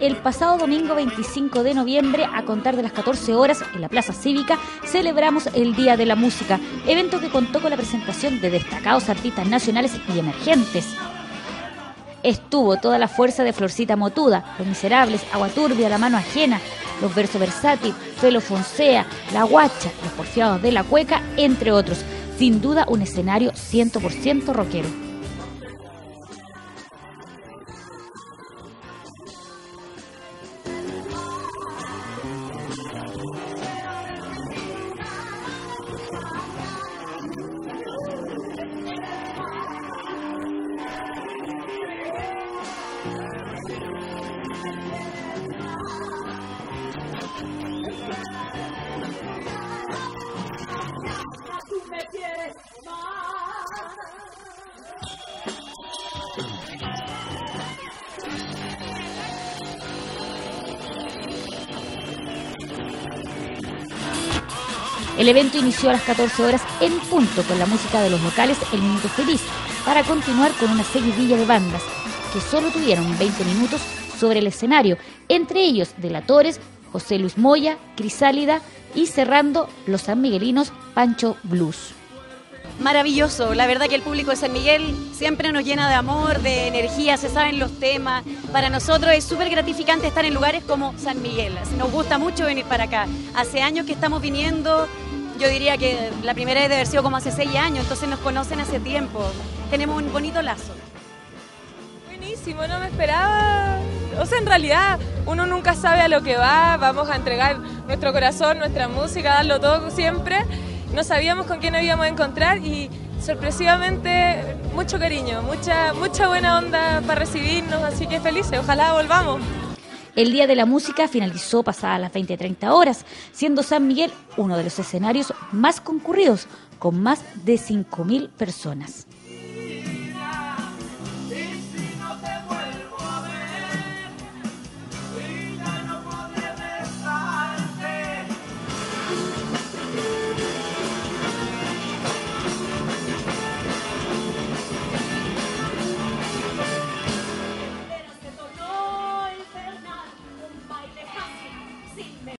el pasado domingo 25 de noviembre, a contar de las 14 horas, en la Plaza Cívica, celebramos el Día de la Música, evento que contó con la presentación de destacados artistas nacionales y emergentes. Estuvo toda la fuerza de Florcita Motuda, Los Miserables, Agua Turbia, La Mano Ajena, Los Versos Versátil, Felo Fonsea, La Guacha, Los Porfiados de la Cueca, entre otros. Sin duda un escenario 100% rockero. El evento inició a las 14 horas en punto con la música de los locales El Minuto Feliz, para continuar con una seguidilla de bandas que solo tuvieron 20 minutos sobre el escenario, entre ellos Delatores, José Luis Moya, Crisálida y cerrando los sanmiguelinos Pancho Blues. Maravilloso, la verdad que el público de San Miguel siempre nos llena de amor, de energía, se saben los temas. Para nosotros es súper gratificante estar en lugares como San Miguel, nos gusta mucho venir para acá. Hace años que estamos viniendo, yo diría que la primera vez debe haber sido como hace seis años, entonces nos conocen hace tiempo. Tenemos un bonito lazo. Buenísimo, no me esperaba. O sea, en realidad uno nunca sabe a lo que va, vamos a entregar nuestro corazón, nuestra música, darlo todo siempre. No sabíamos con quién nos íbamos a encontrar y sorpresivamente mucho cariño, mucha, mucha buena onda para recibirnos, así que felices, ojalá volvamos. El Día de la Música finalizó pasadas las 20-30 horas, siendo San Miguel uno de los escenarios más concurridos, con más de 5.000 personas.